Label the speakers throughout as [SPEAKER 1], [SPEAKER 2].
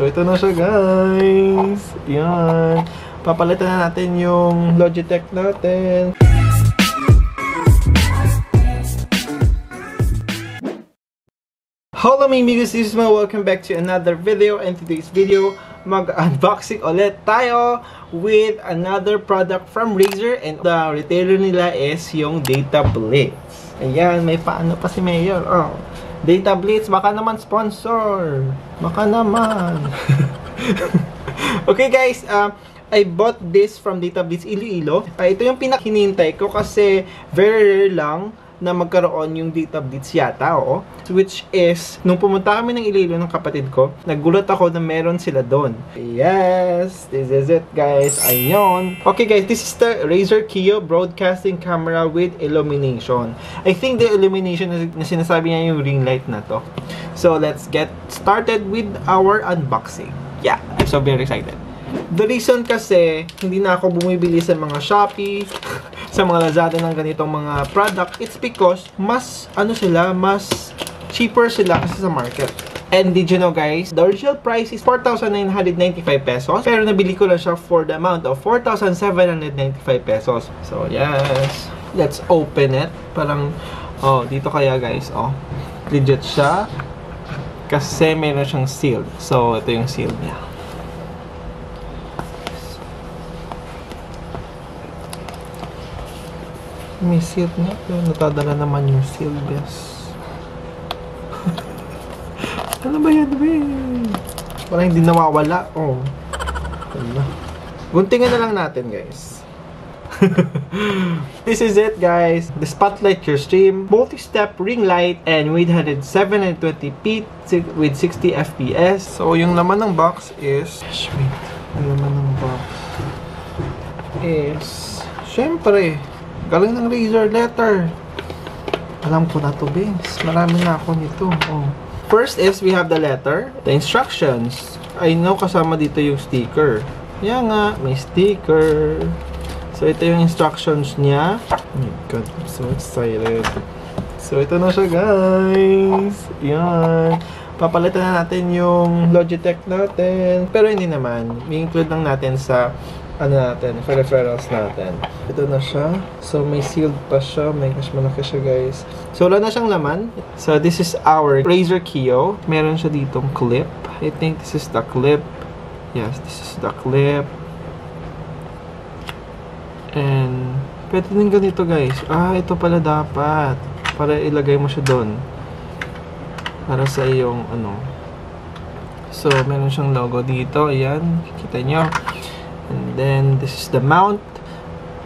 [SPEAKER 1] So, ito na siya, guys. Yan. Papalitan na natin yung Logitech natin. Hello my amigos, this is my welcome back to another video and today's video mag-unboxing ulit tayo with another product from Razer and the retailer nila is yung Data Blitz. Ayan, may paano pa si Mayor. Oh. Data Blitz, baka naman sponsor. Baka naman. okay guys, um, I bought this from Data Blitz Iloilo. Uh, ito yung pinakhinintay ko kasi very rare lang na magkaroon yung data blitz yata, oo. Which is, nung pumunta kami ng Iloilo ng kapatid ko, nagulat ako na meron sila doon. Yes, this is it guys. Ayun. Okay guys, this is the Razer Kiyo broadcasting camera with illumination. I think the illumination na sinasabi niya yung ring light na to. So, let's get started with our unboxing. Yeah, I'm so very excited. The reason kasi, hindi na ako bumibili sa mga Shopee, sa mga Lazada ng ganitong mga product, it's because mas, ano sila, mas cheaper sila kasi sa market. And did you know guys, the original price is 4,995 pesos. Pero nabili ko lang siya for the amount of 4,795 pesos. So yes, let's open it. Parang, oh, dito kaya guys, oh. Legit siya. Kasi meron siyang seal. So, ito yung seal niya. May seal nga, pero natadala naman yung seal, guys. ano ba yan, be? Parang hindi nawawala. Oh. Ano? Guntingan na lang natin, guys. this is it, guys. The Spotlight Your Stream. Multi-step ring light and with 720p with 60 FPS. So, yung laman ng box is... Wait. Yung laman ng box is... Siyempre, Galing ng Razer letter. Alam ko na to, Vince. Marami na ako nito. Oh. First is, we have the letter. The instructions. I know kasama dito yung sticker. Yan nga, may sticker. So, ito yung instructions niya. Oh my God, I'm so excited. So, ito na siya, guys. Yan. Papalitan na natin yung Logitech natin. Pero hindi naman. May include lang natin sa ano natin, peripherals natin. Ito na siya. So, may sealed pa siya. May mas malaki siya, guys. So, wala na siyang laman. So, this is our Razer Kiyo. Meron siya ditong clip. I think this is the clip. Yes, this is the clip. And, pwede din ganito, guys. Ah, ito pala dapat. Para ilagay mo siya doon. Para sa iyong, ano. So, meron siyang logo dito. Ayan. Kita nyo. And then, this is the mount.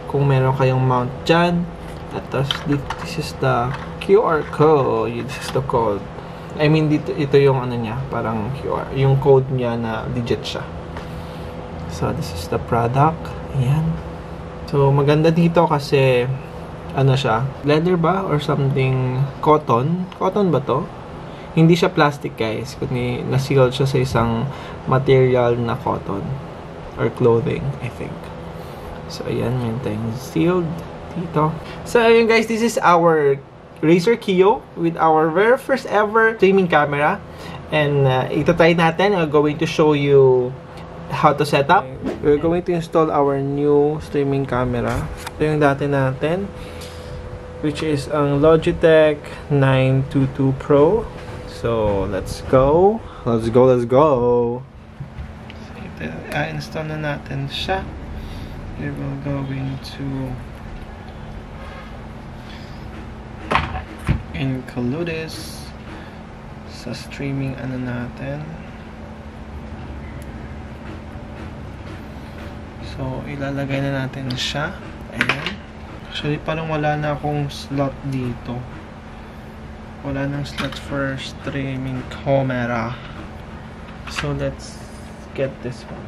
[SPEAKER 1] Kung meron kayong mount dyan. At this is the QR code. This is the code. I mean, dito, ito yung ano niya. Parang QR. Yung code niya na digit siya. So, this is the product. Ayan. So, maganda dito kasi ano siya, leather ba or something cotton? Cotton ba to? Hindi siya plastic guys, kundi na-sealed siya sa isang material na cotton or clothing, I think. So, ayan, meron tayong sealed dito. So, ayun guys, this is our Razer Kiyo with our very first ever streaming camera. And uh, ito try natin. I'm going to show you how to set up. We're going to install our new streaming camera. Ito yung dati natin. Which is ang Logitech 922 Pro. So, let's go. Let's go, let's go i-install na natin siya. We will going to include this sa streaming ano natin. So, ilalagay na natin siya. Ayan. Actually, parang wala na akong slot dito. Wala nang slot for streaming camera. So, let's get this one.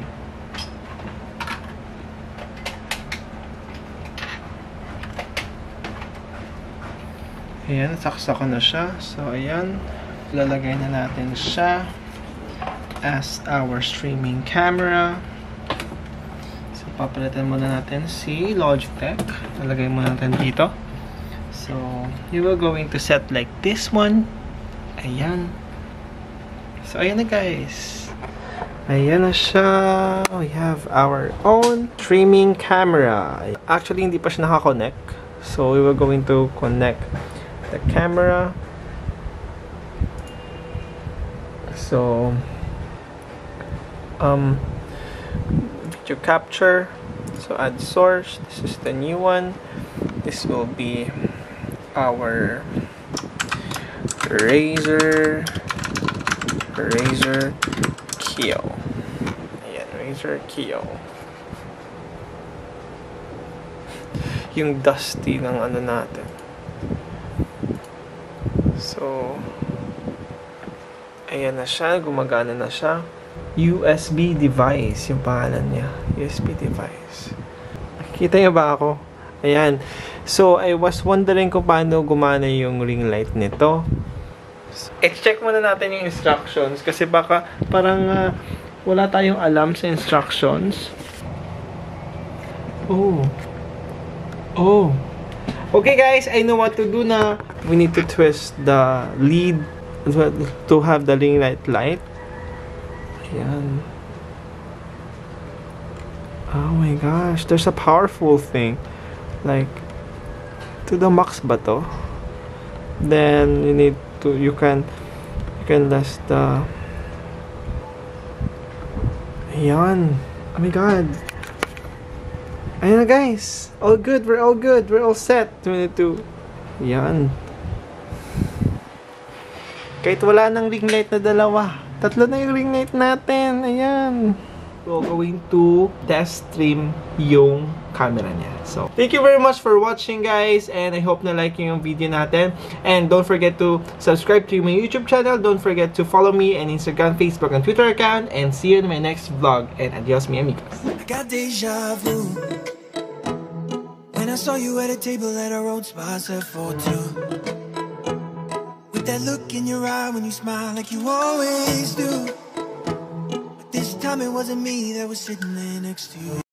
[SPEAKER 1] Ayan, saksaka na siya. So, ayan. Lalagay na natin siya as our streaming camera. So, papalitan muna natin si Logitech. Lalagay muna natin dito. So, you will going to set like this one. Ayan. So, ayan na guys. Ayan na siya. We have our own streaming camera. Actually, hindi pa siya nakakonect. So, we were going to connect the camera. So, um, video capture. So, add source. This is the new one. This will be our Razer Razer Kio. Ayan, Razer Kio. Yung dusty ng ano natin. So, ayan na siya. Gumagana na siya. USB device, yung pangalan niya. USB device. Kita niyo ba ako? Ayan. So, I was wondering kung paano gumana yung ring light nito. I-check muna natin yung instructions kasi baka parang uh, wala tayong alam sa instructions. Oh. Oh. Okay guys, I know what to do na. We need to twist the lead to have the ring light light. Ayan. Oh my gosh, there's a powerful thing. Like, to the max ba to? Then, you need to, you can, you can last the, ayan. Oh my god. Ayan guys. All good, we're all good. We're all set. We need to, ayan. Kahit wala nang ring light na dalawa. Tatlo na yung ring light natin. Ayan. So, going to test stream yung camera niya. So, thank you very much for watching guys and I hope na like yung video natin. And don't forget to subscribe to my YouTube channel. Don't forget to follow me on Instagram, Facebook, and Twitter account. And see you in my next vlog. And adios mi amigos.
[SPEAKER 2] I got deja vu When I saw you at a table at a road spot set for two With that look in your eye when you smile like you always do But this time it wasn't me that was sitting there next to you